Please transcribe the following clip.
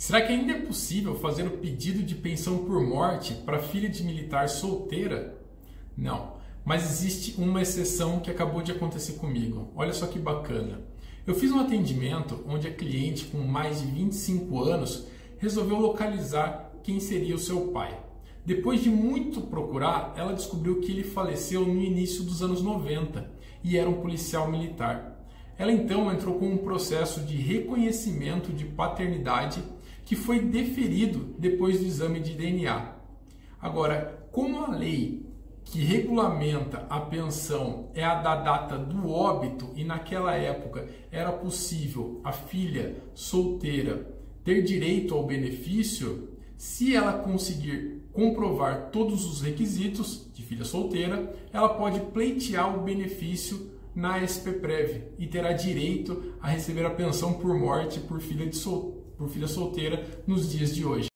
Será que ainda é possível fazer o pedido de pensão por morte para filha de militar solteira? Não, mas existe uma exceção que acabou de acontecer comigo. Olha só que bacana. Eu fiz um atendimento onde a cliente com mais de 25 anos resolveu localizar quem seria o seu pai. Depois de muito procurar, ela descobriu que ele faleceu no início dos anos 90 e era um policial militar. Ela então entrou com um processo de reconhecimento de paternidade que foi deferido depois do exame de DNA. Agora, como a lei que regulamenta a pensão é a da data do óbito e naquela época era possível a filha solteira ter direito ao benefício, se ela conseguir comprovar todos os requisitos de filha solteira, ela pode pleitear o benefício na SPPREV e terá direito a receber a pensão por morte por filha, de sol, por filha solteira nos dias de hoje.